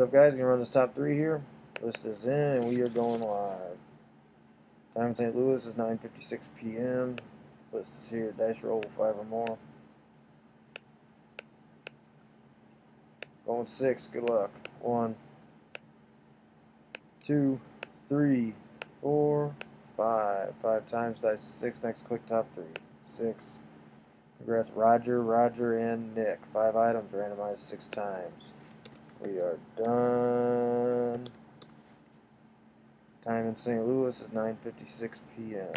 What's up, guys? Gonna run this top three here. List is in, and we are going live. Time in St. Louis is 9:56 p.m. List is here. Dice roll five or more. Going six. Good luck. One, two, three, four, five. Five times dice six. Next quick top three. Six. Congrats, Roger, Roger, and Nick. Five items randomized six times. We are done. Time in St. Louis is 9:56 p.m.